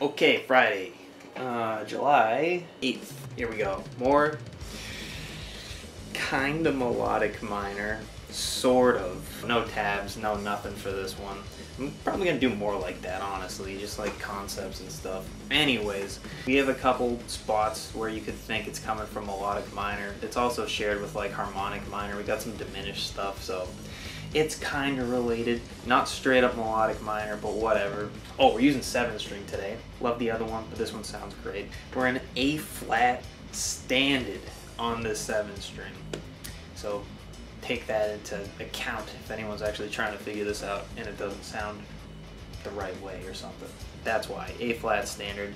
Okay, Friday, uh, July 8th. Here we go. More kind of melodic minor, sort of. No tabs, no nothing for this one. I'm probably gonna do more like that, honestly, just like concepts and stuff. Anyways, we have a couple spots where you could think it's coming from melodic minor. It's also shared with like harmonic minor. We got some diminished stuff, so it's kind of related. Not straight up melodic minor, but whatever. Oh, we're using 7 string today. Love the other one, but this one sounds great. We're in A flat standard on this 7 string. So take that into account if anyone's actually trying to figure this out and it doesn't sound the right way or something. That's why A flat standard.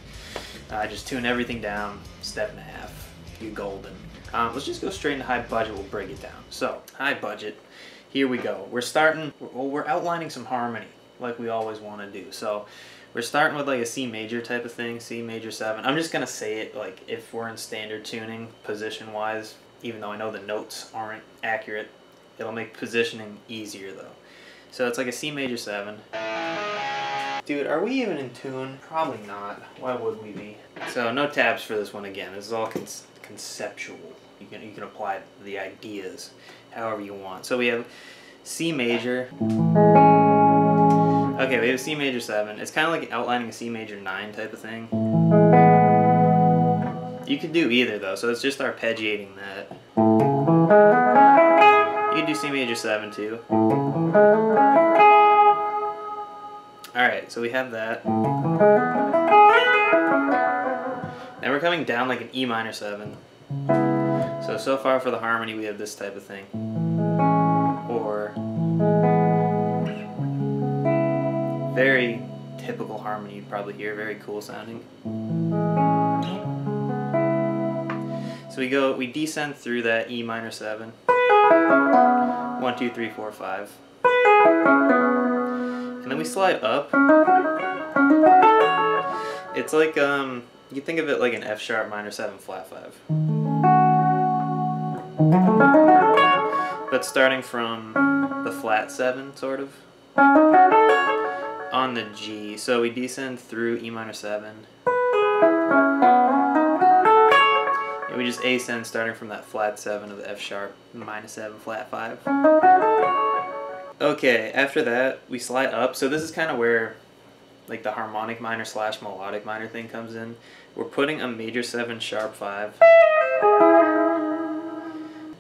Uh, just tune everything down, step and a half. You're golden. Um, let's just go straight into high budget. We'll break it down. So high budget. Here we go. We're starting. Well, we're outlining some harmony like we always want to do. So we're starting with like a C major type of thing, C major seven. I'm just gonna say it like if we're in standard tuning position wise, even though I know the notes aren't accurate It'll make positioning easier though. So it's like a C major 7. Dude, are we even in tune? Probably not. Why would we be? So no tabs for this one again. This is all con conceptual. You can, you can apply the ideas however you want. So we have C major. Okay, we have C major 7. It's kind of like outlining a C major 9 type of thing. You could do either though, so it's just arpeggiating that. You can do C major 7 too. Alright, so we have that. Now we're coming down like an E minor 7. So, so far for the harmony we have this type of thing. Very typical harmony you'd probably hear, very cool sounding. So we go, we descend through that E minor 7. One, two, three, four, five. And then we slide up. It's like, um, you think of it like an F sharp minor 7 flat 5. But starting from the flat 7, sort of, on the G. So we descend through E minor 7. And we just ascend starting from that flat 7 of the F sharp, 7, flat 5. Okay, after that, we slide up. So this is kind of where like the harmonic minor slash melodic minor thing comes in. We're putting a major 7 sharp 5.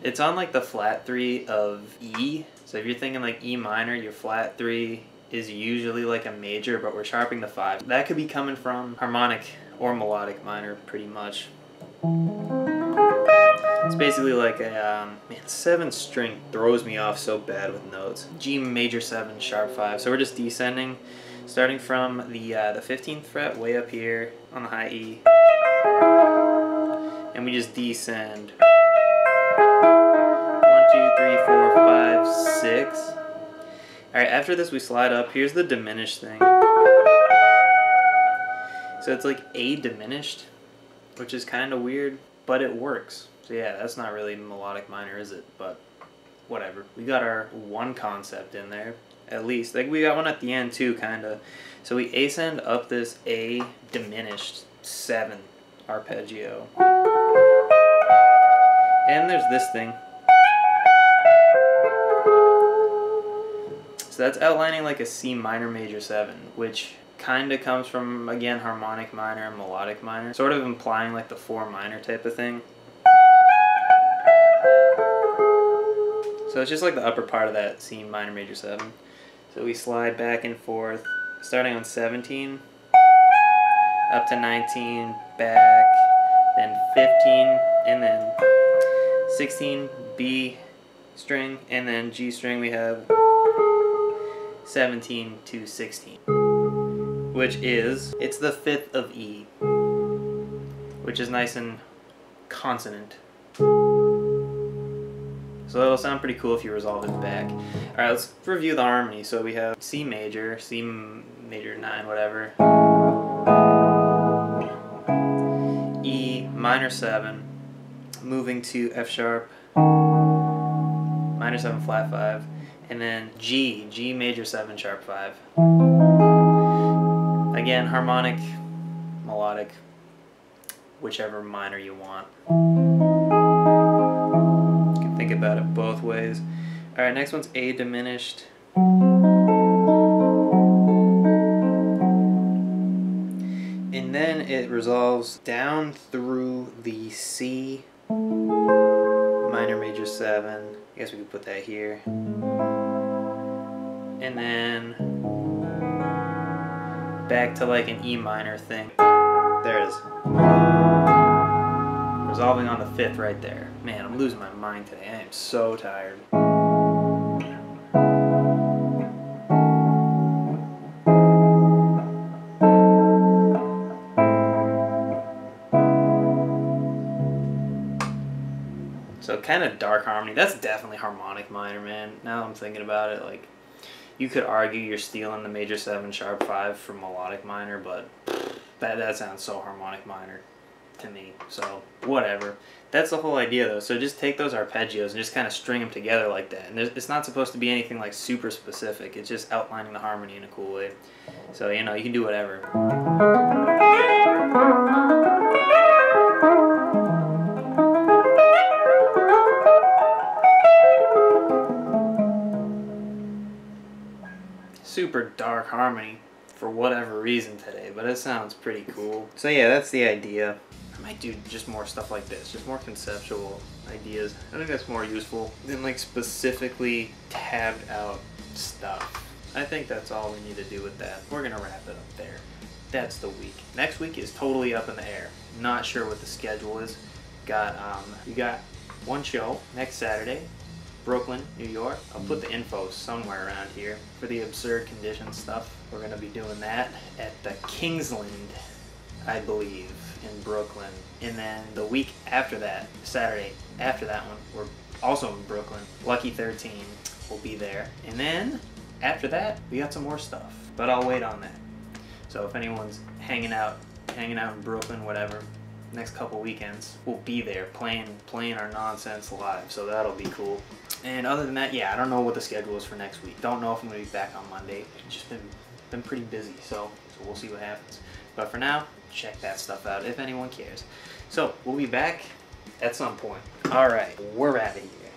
It's on like the flat 3 of E. So if you're thinking like E minor, your flat 3 is usually like a major, but we're sharpening the 5. That could be coming from harmonic or melodic minor pretty much. It's basically like a, um, man, 7 string throws me off so bad with notes. G major 7, sharp 5. So we're just descending, starting from the, uh, the 15th fret way up here on the high E. And we just descend. 1, 2, 3, 4, 5, 6. Alright, after this we slide up. Here's the diminished thing. So it's like A diminished, which is kind of weird, but it works. So yeah, that's not really melodic minor, is it? But whatever. We got our one concept in there, at least. Like we got one at the end too, kind of. So we ascend up this A diminished 7 arpeggio. And there's this thing. So that's outlining like a C minor major 7, which kind of comes from, again, harmonic minor and melodic minor, sort of implying like the 4 minor type of thing. So it's just like the upper part of that C minor major 7. So we slide back and forth, starting on 17, up to 19, back, then 15, and then 16, B string, and then G string we have 17 to 16, which is, it's the fifth of E, which is nice and consonant. So that'll sound pretty cool if you resolve it back. Alright, let's review the harmony. So we have C major, C major 9, whatever. E minor 7, moving to F sharp, minor minor seven, flat five, and then G, G major seven, sharp five. Again, harmonic, melodic, whichever minor you want. You can think about it both ways. All right, next one's A diminished. And then it resolves down through the C minor major 7. I guess we could put that here. And then back to like an E minor thing. There it is. Resolving on the 5th right there. Man, I'm losing my mind today. I am so tired. So kind of dark harmony. That's definitely harmonic minor, man. Now I'm thinking about it, like you could argue you're stealing the major seven sharp five from melodic minor, but that that sounds so harmonic minor to me. So whatever. That's the whole idea though. So just take those arpeggios and just kind of string them together like that. And it's not supposed to be anything like super specific. It's just outlining the harmony in a cool way. So you know you can do whatever. Dark harmony for whatever reason today, but it sounds pretty cool. So yeah, that's the idea. I might do just more stuff like this, just more conceptual ideas. I think that's more useful than like specifically tabbed out stuff. I think that's all we need to do with that. We're gonna wrap it up there. That's the week. Next week is totally up in the air. Not sure what the schedule is. Got um, you got one show next Saturday, Brooklyn, New York. I'll put the info somewhere around here for the absurd conditions stuff. We're going to be doing that at the Kingsland, I believe, in Brooklyn. And then the week after that, Saturday after that one, we're also in Brooklyn. Lucky 13 will be there. And then after that, we got some more stuff. But I'll wait on that. So if anyone's hanging out, hanging out in Brooklyn, whatever, next couple weekends, we'll be there playing playing our nonsense live. So that'll be cool. And other than that, yeah, I don't know what the schedule is for next week. Don't know if I'm going to be back on Monday. Just been been pretty busy, so, so we'll see what happens. But for now, check that stuff out if anyone cares. So we'll be back at some point. All right, we're out of here.